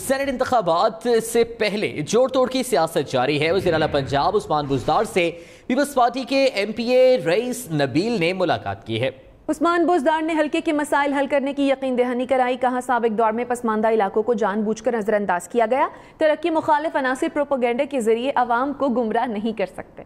senate इंतबात से पहले जोड़ तोड़ की सियासत जारी है वजी अला पंजाब उस्मान बुजदार से पीपल्स पार्टी के M P A Raees Nabeel ने मुलाकात की है उस्मान बुजदार ने हल्के के मसाइल हल करने की यकीन दहानी कराई कहा सबक दौर में पसमानदा इलाकों को जानबूझकर नजरअंदाज किया गया तरक्की मुखालिफ अनासर प्रोपोगेंडे के ज़रिए आवाम को गुमराह नहीं कर सकते